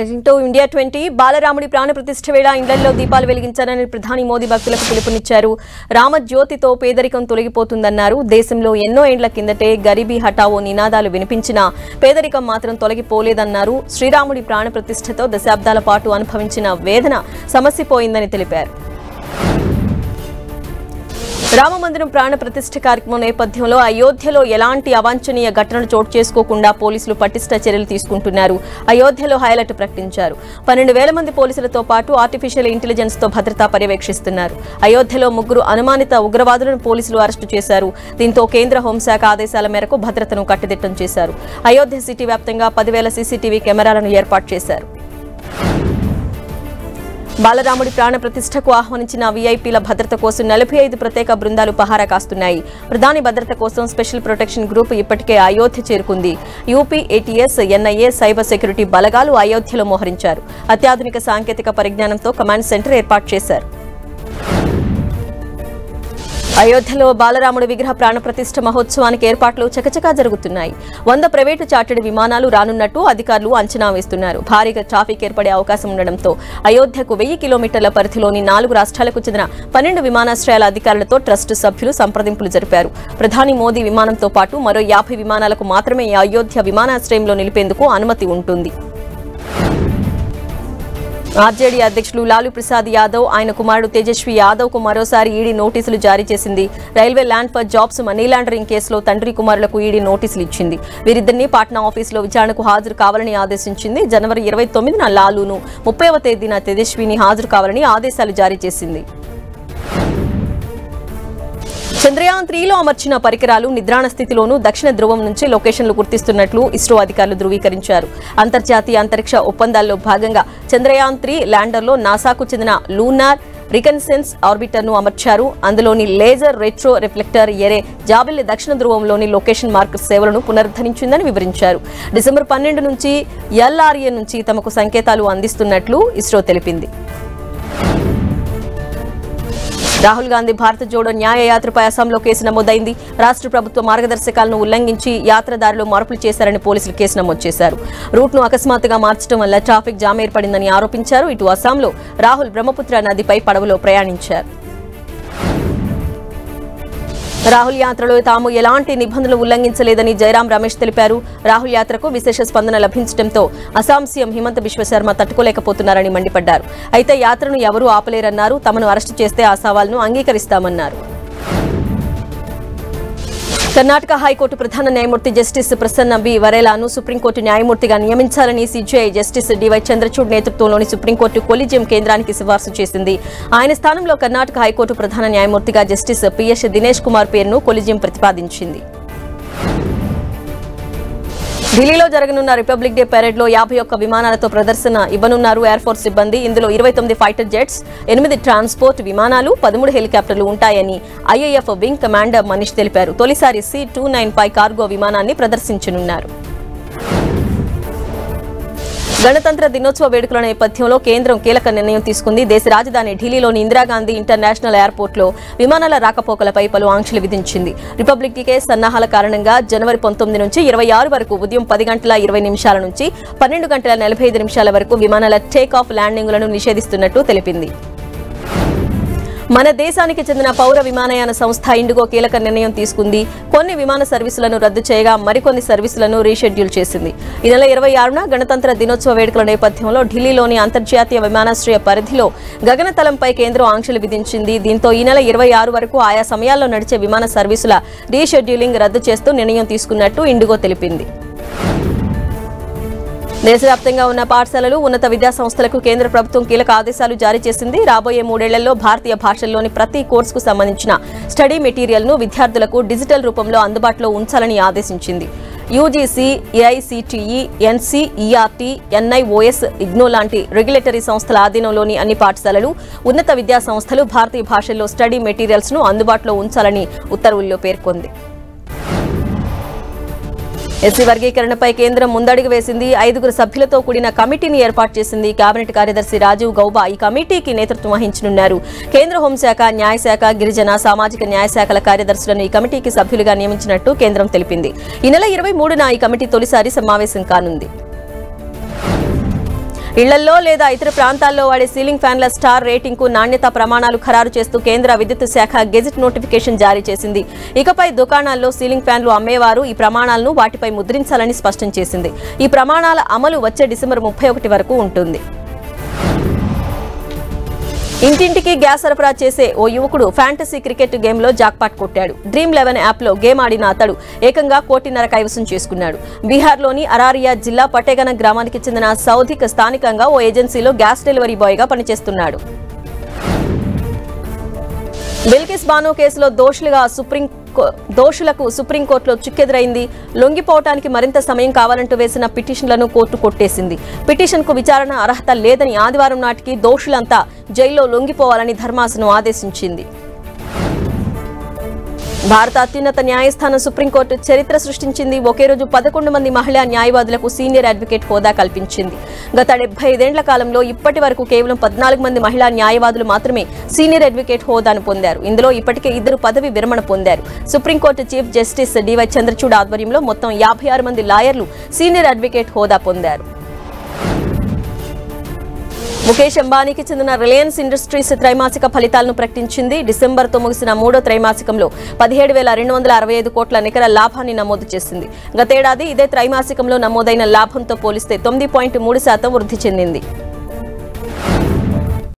Into India twenty బాలరాముడి ప్రాణ ప్రతిష్ఠ వేళ ఇండ్లలో దీపాలు వెలిగించాలని ప్రధాని మోదీ భక్తులకు పిలుపునిచ్చారు. రామజ్యోతితో పేదరికం తొలగిపోతుందన్నారు. దేశంలో ఎన్నో ఏండ్ల కిందటే గరీబీ హఠావో నినాదాలు వినిపించినా పేదరికం మాత్రం తొలగిపోలేదన్నారు. శ్రీరాముడి ప్రాణ ప్రతిష్ఠతో దశాబ్దాల పాటు అనుభవించిన వేదన సమసిపోయిందని తెలిపారు. రామమందిరం ప్రాణ ప్రతిష్ఠ కార్యక్రమం నేపథ్యంలో అయోధ్యలో ఎలాంటి అవాంఛనీయ ఘటనలు చోటు చేసుకోకుండా పోలీసులు పటిష్ట చర్యలు తీసుకుంటున్నారు. అయోధ్యలో హైలైట్ ప్రకటించారు. పన్నెండు వేల మంది పోలీసులతో పాటు ఆర్టిఫిషియల్ ఇంటెలిజెన్స్తో భద్రత పర్యవేక్షిస్తున్నారు. అయోధ్యలో ముగ్గురు అనుమానిత ఉగ్రవాదులను పోలీసులు అరెస్టు చేశారు. దీంతో కేంద్ర హోంశాఖ ఆదేశాల మేరకు భద్రతను కట్టుదిట్టం చేశారు. అయోధ్య సిటీ వ్యాప్తంగా పదివేల సీసీటీవీ కెమెరాలను ఏర్పాటు చేశారు. బాలరాముడి ప్రాణ ప్రతిష్టకు ఆహ్వానించిన వీఐపీల భద్రత కోసం నలభై ఐదు ప్రత్యేక బృందాలు పహారా కాస్తున్నాయి. ప్రధాని భద్రత కోసం స్పెషల్ ప్రొటెక్షన్ గ్రూప్ ఇప్పటికే అయోధ్య చేరుకుంది. UP ATS NIA cyber security బలగాలు అయోధ్యలో మోహరించారు. అత్యాధునిక సాంకేతిక పరిజ్ఞానంతో కమాండ్ సెంటర్ ఏర్పాటు చేశారు. అయోధ్యలో బాలరాముడి విగ్రహ ప్రాణప్రతిష్ఠ మహోత్సవానికి ఏర్పాట్లు చకచకా జరుగుతున్నాయి. వంద ప్రైవేటు చార్టెడ్ విమానాలు రానున్నట్టు అధికారులు అంచనా వేస్తున్నారు. భారీగా ట్రాఫిక్ ఏర్పడే అవకాశం ఉండడంతో అయోధ్యకు వెయ్యి కిలోమీటర్ల పరిధిలోని నాలుగు రాష్ట్రాలకు చెందిన పన్నెండు విమానాశ్రయాల అధికారులతో ట్రస్ట్ సభ్యులు సంప్రదింపులు జరిపారు. ప్రధాని మోదీ విమానంతో పాటు మరో యాభై విమానాలకు మాత్రమే అయోధ్య విమానాశ్రయంలో నిలిపేందుకు అనుమతి ఉంటుంది. ఆర్జేడీ అధ్యక్షులు లాలూ ప్రసాద్ యాదవ్ ఆయన కుమారుడు తేజస్వి యాదవ్కు మరోసారి ఈడీ నోటీసులు జారీ చేసింది. Railway land for jobs money laundering కేసులో తండ్రి కుమారులకు ఈడీ నోటీసులు ఇచ్చింది. వీరిద్దరిని పాట్నా ఆఫీసులో విచారణకు హాజరు కావాలని ఆదేశించింది. జనవరి ఇరవై తొమ్మిదిన లాలూను ముప్పైవ తేదీన తేజస్విని హాజరు కావాలని ఆదేశాలు జారీ చేసింది. చంద్రయాన్ త్రీలో అమర్చిన పరికరాలు నిద్రాణ స్థితిలోనూ దక్షిణ ధ్రువం నుంచి లొకేషన్లు గుర్తిస్తున్నట్లు ఇస్రో అధికారులు ధృవీకరించారు. అంతర్జాతీయ అంతరిక్ష ఒప్పందాల్లో భాగంగా చంద్రయాన్ త్రీ ల్యాండర్లో నాసాకు చెందిన లూనార్ రికన్సెన్స్ ఆర్బిటర్ను అమర్చారు. అందులోని లేజర్ రెట్రో రిఫ్లెక్టర్ ఎరే జాబిల్లి దక్షిణ ధ్రువంలోని లొకేషన్ మార్క్ సేవలను పునరుద్ధరించిందని వివరించారు. డిసెంబర్ పన్నెండు నుంచి ఎల్ఆర్ఏ నుంచి తమకు సంకేతాలు అందిస్తున్నట్లు ఇస్రో తెలిపింది. రాహుల్ గాంధీ భారత జోడో న్యాయ యాత్రపై అస్సాంలో కేసు నమోదైంది. రాష్ట్ర ప్రభుత్వ మార్గదర్శకాలను ఉల్లంఘించి యాత్రదారులు మార్పులు చేశారని పోలీసులు కేసు నమోదు చేశారు. రూట్ను అకస్మాత్తుగా మార్చడం వల్ల ట్రాఫిక్ జామ్ ఏర్పడిందని ఆరోపించారు. ఇటు అస్సాంలో రాహుల్ బ్రహ్మపుత్ర నదిపై పడవలో ప్రయాణించారు. రాహుల్ యాత్రలో తాము ఎలాంటి నిబంధనలు ఉల్లంఘించలేదని జయరాం రమేష్ తెలిపారు. రాహుల్ యాత్రకు విశేష స్పందన లభించడంతో అసాం సీఎం హిమంత విశ్వశర్మ తట్టుకోలేకపోతున్నారని మండిపడ్డారు. అయితే యాత్రను ఎవరూ ఆపలేరన్నారు. తమను అరెస్టు చేస్తే ఆ సవాల్ను అంగీకరిస్తామన్నారు. కర్ణాటక హైకోర్టు ప్రధాన న్యాయమూర్తి జస్టిస్ ప్రసన్న బి. వరేలాను సుప్రీంకోర్టు న్యాయమూర్తిగా నియమించాలని సిజేఐ జస్టిస్ డివై చంద్రచూడ్ నేతృత్వంలోని సుప్రీంకోర్టు కొలిజియం కేంద్రానికి సిఫార్సు చేసింది. ఆయన స్థానంలో కర్ణాటక హైకోర్టు ప్రధాన న్యాయమూర్తిగా జస్టిస్ పిఎస్ దినేష్ కుమార్ పేరును కొలిజియం ప్రతిపాదించింది. ఢిల్లీలో జరగనున్న రిపబ్లిక్ డే పెరేడ్లో యాభై ఒక్క విమానాలతో ప్రదర్శన ఇవ్వనున్నారు ఎయిర్ ఫోర్స్ సిబ్బంది. ఇందులో ఇరవై తొమ్మిది ఫైటర్ జెట్స్ ఎనిమిది ట్రాన్స్పోర్ట్ విమానాలు పదమూడు హెలికాప్టర్లు ఉంటాయని ఐఏఎఫ్ వింగ్ కమాండర్ మనీష్ తెలిపారు. తొలిసారి సి టూ నైన్ పై కార్గో విమానాన్ని ప్రదర్శించనున్నారు. గణతంత్ర దినోత్సవ వేడుకల నేపథ్యంలో కేంద్రం కీలక నిర్ణయం తీసుకుంది. దేశ రాజధాని ఢిల్లీలోని ఇందిరాగాంధీ ఇంటర్నేషనల్ ఎయిర్పోర్ట్లో విమానాల రాకపోకలపై పలు ఆంక్షలు విధించింది. రిపబ్లిక్ డే సన్నాహాల కారణంగా జనవరి పంతొమ్మిది నుంచి ఇరవై ఆరు వరకు ఉదయం పది గంటల ఇరవై నిమిషాల నుంచి పన్నెండు గంటల నలభై ఐదు నిమిషాల వరకు విమానాల టేక్ ఆఫ్ ల్యాండింగ్లను నిషేధిస్తున్నట్టు తెలిపింది. మన దేశానికి చెందిన పౌర విమానయాన సంస్థ ఇండిగో కీలక నిర్ణయం తీసుకుంది. కొన్ని విమాన సర్వీసులను రద్దు చేయగా మరికొన్ని సర్వీసులను రీషెడ్యూల్ చేసింది. ఈ నెల ఇరవై ఆరున గణతంత్ర దినోత్సవ వేడుకల నేపథ్యంలో ఢిల్లీలోని అంతర్జాతీయ విమానాశ్రయ పరిధిలో గగనతలంపై కేంద్రం ఆంక్షలు విధించింది. దీంతో ఈ నెల ఇరవై ఆరు వరకు ఆయా సమయాల్లో నడిచే విమాన సర్వీసుల రీషెడ్యూలింగ్ రద్దు చేస్తూ నిర్ణయం తీసుకున్నట్టు ఇండిగో తెలిపింది. దేశవ్యాప్తంగా ఉన్న పాఠశాలలు ఉన్నత విద్యా సంస్థలకు కేంద్ర ప్రభుత్వం కీలక ఆదేశాలు జారీ చేసింది. రాబోయే మూడేళ్ళలో భారతీయ భాషల్లోని ప్రతి కోర్సుకు సంబంధించిన స్టడీ మెటీరియల్ను విద్యార్థులకు డిజిటల్ రూపంలో అందుబాటులో ఉంచాలని ఆదేశించింది. UGC AICTE NCERT NIOS IGNOU లాంటి రెగ్యులేటరీ సంస్థల ఆధీనంలోని అన్ని పాఠశాలలు ఉన్నత విద్యా సంస్థలు భారతీయ భాషల్లో స్టడీ మెటీరియల్స్ను అందుబాటులో ఉంచాలని ఉత్తర్వుల్లో పేర్కొంది. ఎస్సీ వర్గీకరణపై కేంద్రం ముందడుగు వేసింది. ఐదుగురు సభ్యులతో కూడిన కమిటీని ఏర్పాటు చేసింది. కేబినెట్ కార్యదర్శి రాజీవ్ గౌబా ఈ కమిటీకి నేతృత్వం వహించనున్నారు. కేంద్ర హోంశాఖ న్యాయశాఖ గిరిజన సామాజిక న్యాయశాఖల కార్యదర్శులను ఈ కమిటీకి సభ్యులుగా నియమించినట్టు కేంద్రం తెలిపింది. ఈ నెల ఇరవై మూడున ఈ కమిటీ తొలిసారి సమావేశం కానుంది. ఇళ్ళలో లేదా ఇతర ప్రాంతాల్లో వాడే సీలింగ్ ఫ్యాన్ల స్టార్ రేటింగ్కు నాణ్యత ప్రమాణాలు ఖరారు చేస్తూ కేంద్ర విద్యుత్ శాఖ గెజిట్ నోటిఫికేషన్ జారీ చేసింది. ఇకపై దుకాణాల్లో సీలింగ్ ఫ్యాన్లు అమ్మేవారు. ఈ ప్రమాణాలను వాటిపై ముద్రించాలని స్పష్టం చేసింది. ఈ ప్రమాణాల అమలు వచ్చే డిసెంబర్ ముప్పై ఒకటి వరకు ఉంటుంది. ఇంటింటికి గ్యాస్ సరఫరా చేసే ఓ యువకుడు ఫ్యాంటసీ క్రికెట్ గేమ్లో జాక్పాట్ కొట్టాడు. డ్రీమ్ లెవెన్ యాప్లో గేమ్ ఆడిన అతడు ఏకంగా కోటిన్నర కైవసం చేసుకున్నాడు. బీహార్లోని అరారియా జిల్లా పటేగన గ్రామానికి చెందిన సౌధిక్ స్థానికంగా ఓ ఏజెన్సీలో గ్యాస్ డెలివరీ బాయ్గా పనిచేస్తున్నాడు. బిల్కిస్ బానో కేసులో దోషులుగా సుప్రీం దోషులకు సుప్రీంకోర్టులో చిక్కెదురైంది. లొంగిపోవటానికి మరింత సమయం కావాలంటూ వేసిన పిటిషన్లను కోర్టు కొట్టేసింది. పిటిషన్కు విచారణ అర్హత లేదని ఆదివారం నాటికి దోషులంతా జైల్లో లొంగిపోవాలని ధర్మాసనం ఆదేశించింది. భారత అత్యున్నత న్యాయస్థానం సుప్రీంకోర్టు చరిత్ర సృష్టించింది. ఒకే రోజు పదకొండు మంది మహిళా న్యాయవాదులకు సీనియర్ అడ్వకేట్ హోదా కల్పించింది. గత డెబ్బై ఐదేండ్ల కాలంలో ఇప్పటి వరకు కేవలం పద్నాలుగు మంది మహిళా న్యాయవాదులు మాత్రమే సీనియర్ అడ్వకేట్ హోదాను పొందారు. ఇందులో ఇప్పటికే ఇద్దరు పదవి విరమణ పొందారు. Supreme court chief justice DY Chandrachud ఆధ్వర్యంలో మొత్తం యాభై ఆరు మంది లాయర్లు సీనియర్ అడ్వకేట్ హోదా పొందారు. ముఖేష్ అంబానీకి చెందిన రిలయన్స్ ఇండస్ట్రీస్ త్రైమాసిక ఫలితాలను ప్రకటించింది. డిసెంబర్తో ముగిసిన మూడో త్రైమాసికంలో పదిహేడు వేల రెండు వందల అరవై ఐదు కోట్ల నికర లాభాన్ని నమోదు చేసింది. గతేడాది ఇదే త్రైమాసికంలో నమోదైన లాభంతో పోలిస్తే తొమ్మిది పాయింట్ మూడు శాతం వృద్ధి చెందింది.